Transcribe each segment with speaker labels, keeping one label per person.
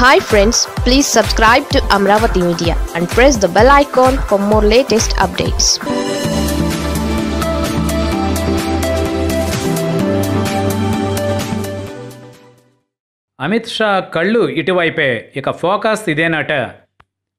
Speaker 1: Hi friends please subscribe to Amaravati media and press the bell icon for more latest updates
Speaker 2: Amit Shah కళ్ళు ఇటువైపే ఇక focus ఇదేనట.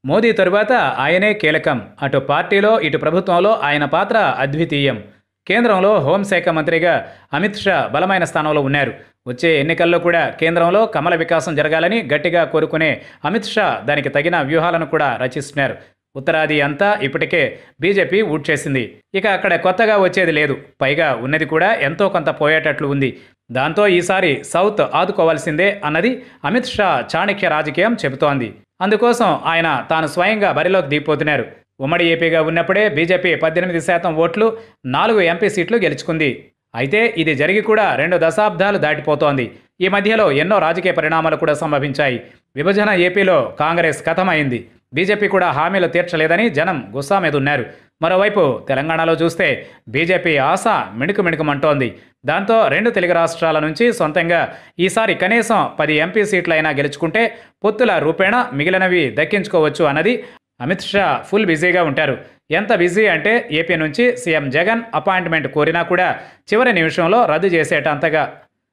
Speaker 2: Modi తరువాత ఆయనే కీలకం. అటు పార్టీలో ఇటు ప్రభుత్వంలో ఆయన పాత్ర అద్వితీయం. కేంద్రంలో హోంశాఖ మంత్రిగా అమిత్ షా బలమైన స్థానంలో ఉన్నారు. వచ్చే ఎన్నికల్లో కూడా కేంద్రంలో కమల వికాసం జరగాలని గట్టిగా కోరుకునే అమిత్ షా దానికి తగిన వ్యూహాలను కూడా రచిస్తున్నారు. ఉత్తరాది అంతా ఇప్పటికే బీజేపీ ఊడ్చేసింది ఇక అక్కడ కొత్తగా వచ్చేది లేదు. పైగా ఉన్నది కూడా ఎంతో కొంత పోయేటట్లు ఉంది. దాంతో ఈసారి సౌత్ ఆదుకోవాల్సిందే అన్నది అమిత్ షా చాణక్య రాజకీయం చెబుతోంది. అందుకోసం ఆయన తాను స్వయంగా బరిలోకి దిగిపోతున్నారు. ఉమ్మడి ఏపీగా ఉన్నప్పుడే బీజేపీ పద్దెనిమిది శాతం ఓట్లు నాలుగు ఎంపీ సీట్లు గెలుచుకుంది. అయితే ఇది జరిగి కూడా రెండు దశాబ్దాలు దాటిపోతోంది. ఈ మధ్యలో ఎన్నో రాజకీయ పరిణామాలు కూడా సంభవించాయి. విభజన ఏపీలో కాంగ్రెస్ కథమైంది. బీజేపీ కూడా హామీలు తీర్చలేదని జనం గుస్సా మీద ఉన్నారు. మరోవైపు తెలంగాణలో చూస్తే బీజేపీ ఆశ మిణుకు మిణుకుమంటోంది దాంతో రెండు తెలుగు రాష్ట్రాల నుంచి సొంతంగా ఈసారి కనీసం పది ఎంపీ సీట్లైనా గెలుచుకుంటే పొత్తుల రూపేణ మిగిలినవి దక్కించుకోవచ్చు అన్నది అమిత్ షా ఫుల్ బిజీగా ఉంటారు. ఎంత బిజీ అంటే ఏపీ నుంచి సీఎం జగన్ అపాయింట్మెంట్ కోరినా కూడా చివరి నిమిషంలో రద్దు చేసేటంతగా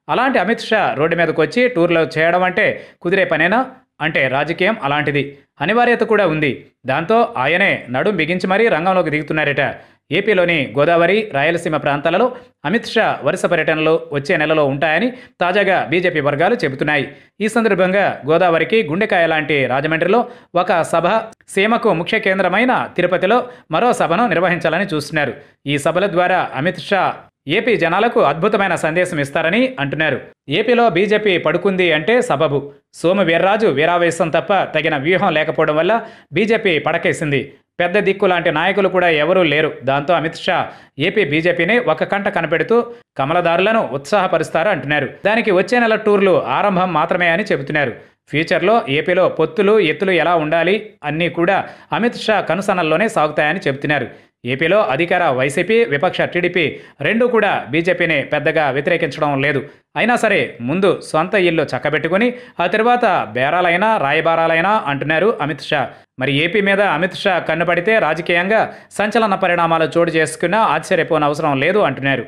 Speaker 2: అలాంటి అమిత్ షా రోడ్డు మీదకి వచ్చి టూర్లో చేయడం అంటే కుదిరే పనేనా? అంటే రాజకీయం అలాంటిది. అనివార్యత కూడా ఉంది. దాంతో ఆయనే నడుం బిగించి మరీ రంగంలోకి దిగుతున్నారట. ఏపీలోని గోదావరి రాయలసీమ ప్రాంతాలలో అమిత్ షా వరుస పర్యటనలు వచ్చే నెలలో ఉంటాయని తాజాగా బీజేపీ వర్గాలు చెబుతున్నాయి. ఈ సందర్భంగా గోదావరికి గుండెకాయ లాంటి రాజమండ్రిలో ఒక సభ సీమకు ముఖ్య కేంద్రమైన తిరుపతిలో మరో సభను నిర్వహించాలని చూస్తున్నారు. ఈ సభల ద్వారా అమిత్ షా ఏపీ జనాలకు అద్భుతమైన సందేశం ఇస్తారని అంటున్నారు. ఏపీలో బీజేపీ పడుకుంది అంటే సబబు. సోము వీర్రాజు వీరావేశం తప్ప తగిన వ్యూహం లేకపోవడం వల్ల బీజేపీ పడకేసింది. పెద్ద దిక్కు లాంటి నాయకులు కూడా ఎవరూ లేరు. దాంతో అమిత్ షా ఏపీ బీజేపీని ఒక కంట కనిపెడుతూ కమలదారులను ఉత్సాహపరుస్తారు అంటున్నారు. దానికి వచ్చే నెల టూర్లు ఆరంభం మాత్రమే అని చెబుతున్నారు. ఫ్యూచర్లో ఏపీలో పొత్తులు ఎత్తులు ఎలా ఉండాలి అన్నీ కూడా అమిత్ షా కనుసనల్లోనే సాగుతాయని చెబుతున్నారు. ఏపీలో అధికార వైసీపీ విపక్ష టీడీపీ రెండూ కూడా బీజేపీని పెద్దగా వ్యతిరేకించడం లేదు. అయినా సరే ముందు సొంత ఇల్లు చక్కబెట్టుకుని ఆ తర్వాత బేరాలైనా రాయబారాలైనా అంటున్నారు అమిత్ షా. మరి ఏపీ మీద అమిత్ షా కన్నుపడితే రాజకీయంగా సంచలన పరిణామాలు చోటు చేసుకున్నా ఆశ్చర్యపోనవసరం లేదు అంటున్నారు.